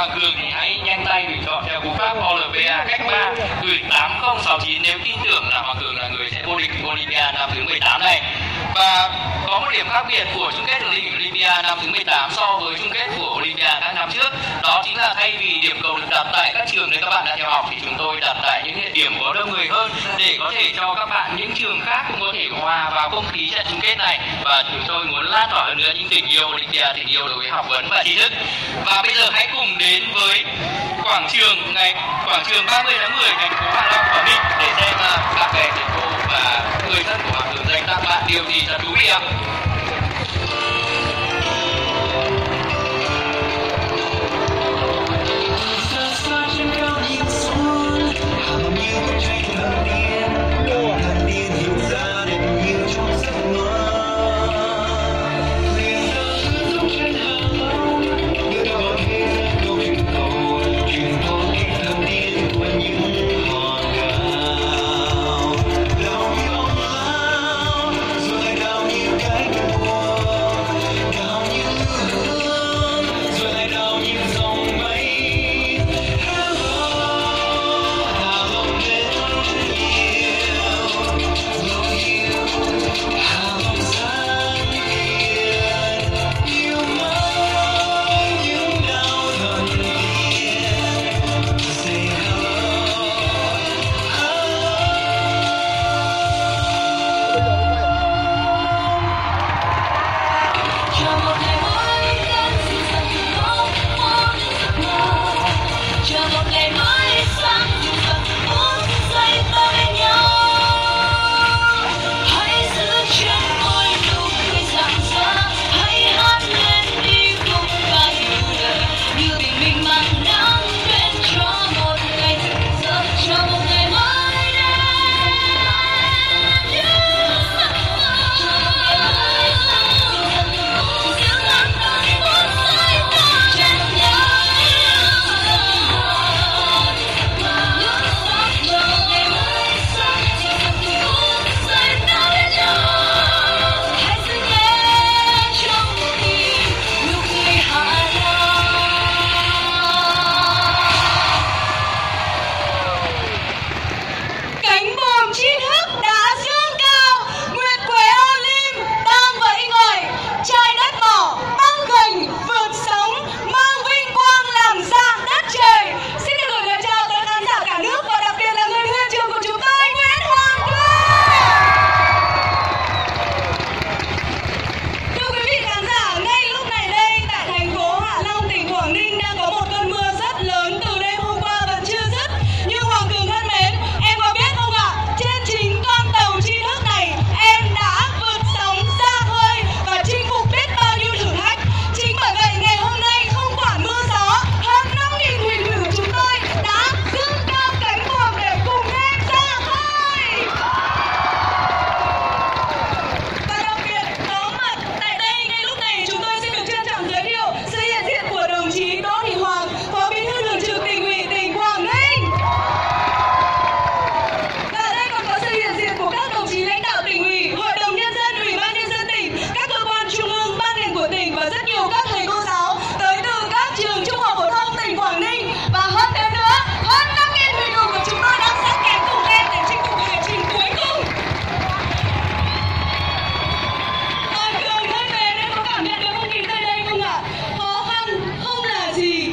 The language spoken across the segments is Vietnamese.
Hoa Cường thì hãy nhanh tay bình chọn theo cú pháp OLPA cách 3 gửi 8069 nếu tin tưởng là Hoa Cường là người sẽ vô địch Olympia năm thứ 18 này. Và điểm khác biệt của chung kết đường đỉnh Olympia năm thứ 18 so với chung kết của Olympia các năm trước, đó chính là thay vì điểm cầu được đặt tại các trường nơi các bạn đã theo học thì chúng tôi đặt tại những địa điểm có đông người hơn để có thể cho các bạn những trường khác cũng có thể hòa vào không khí trận chung kết này. Và chúng tôi muốn lan tỏa hơn nữa những tình yêu Olympia tình yêu đối với học vấn và tri thức. Và bây giờ hãy cùng đến với quảng trường ngày, quảng trường 30 tháng 10 thành phố Hạ Long, Quảng Ninh, để xem bạn bè, thầy cô và người thân của bạn ndio nitatumia.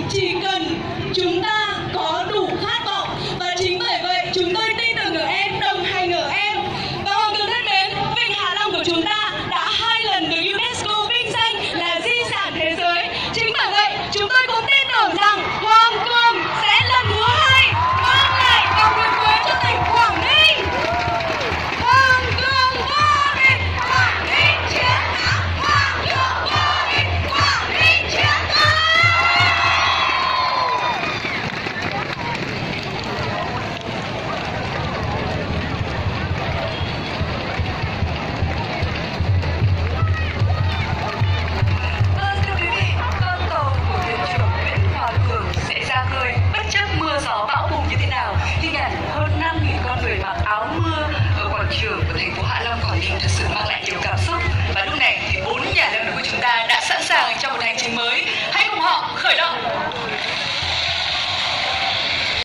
chỉ cần chúng ta Hạ Long Quảng Ninh thực sự mang lại nhiều cảm xúc và lúc này thì bốn nhà leo núi của chúng ta đã sẵn sàng cho một hành trình mới. Hãy cùng họ khởi động